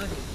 money.